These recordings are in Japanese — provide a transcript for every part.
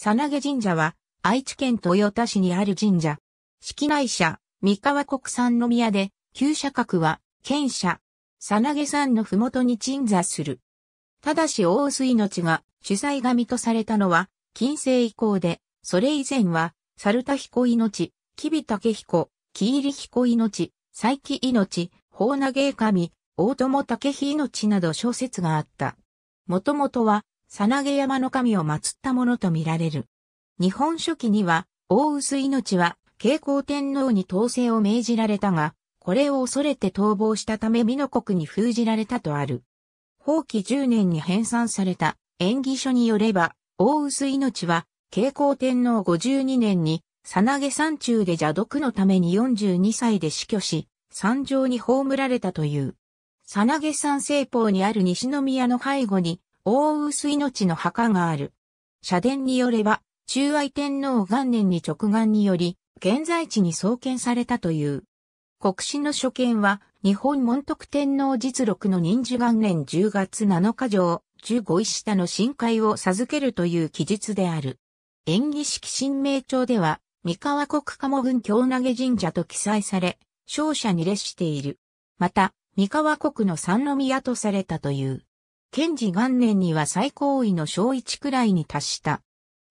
さなげ神社は、愛知県豊田市にある神社。式内社、三河国産の宮で、旧社格は、県社。さなげ山のふもとに鎮座する。ただし大臼命が主催神とされたのは、近世以降で、それ以前は、猿田彦命、吉備武彦、木入彦命、佐伯命、法投げ神、大友武比命など小説があった。もともとは、さなげ山の神を祀ったものとみられる。日本書紀には、大臼命は、慶光天皇に統制を命じられたが、これを恐れて逃亡したため美濃国に封じられたとある。法紀10年に編纂された演技書によれば、大臼命は、慶光天皇52年に、さなげ山中で邪毒のために42歳で死去し、山上に葬られたという。さなげ山西方にある西宮の背後に、大臼命の墓がある。社殿によれば、中愛天皇元年に直眼により、現在地に創建されたという。国史の所見は、日本門徳天皇実録の任寿元年10月7日上、15一下の深海を授けるという記述である。演技式新名帳では、三河国鴨郡京投神社と記載され、勝者に列している。また、三河国の三宮とされたという。賢治元年には最高位の小一くらいに達した。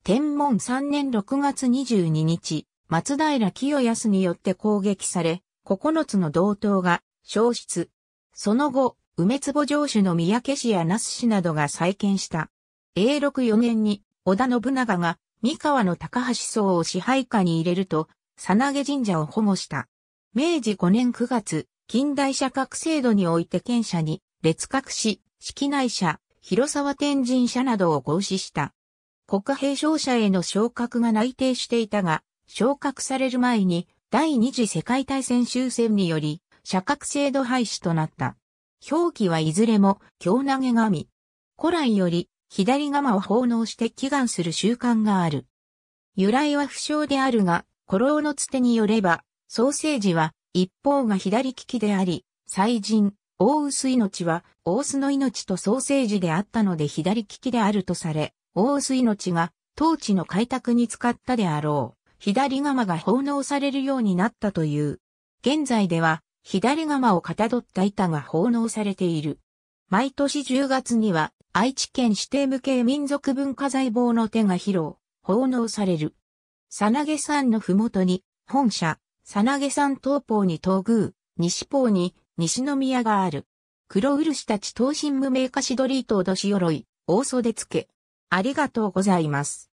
天文3年6月22日、松平清康によって攻撃され、9つの道東が消失。その後、梅壺城主の三宅市や那須市などが再建した。永禄4年に織田信長が三河の高橋荘を支配下に入れると、さなげ神社を保護した。明治5年9月、近代社格制度において県社に列格し、式内社、広沢天神社などを合祀した。国兵商社への昇格が内定していたが、昇格される前に第二次世界大戦終戦により、社格制度廃止となった。表記はいずれも京投げ神。古来より左釜を奉納して祈願する習慣がある。由来は不詳であるが、古老のつてによれば、ソーセージは一方が左利きであり、祭人、大臼命は、大臼の命とソーセージであったので左利きであるとされ、大臼命が、当地の開拓に使ったであろう。左釜が奉納されるようになったという。現在では、左釜をかたどった板が奉納されている。毎年10月には、愛知県指定無形民族文化財棒の手が披露、奉納される。さなげ山のふもとに、本社、さなげ山東方に東宮、西方に西宮がある。黒漆たち等身無名化しどりと脅し鎧、大袖付け。ありがとうございます。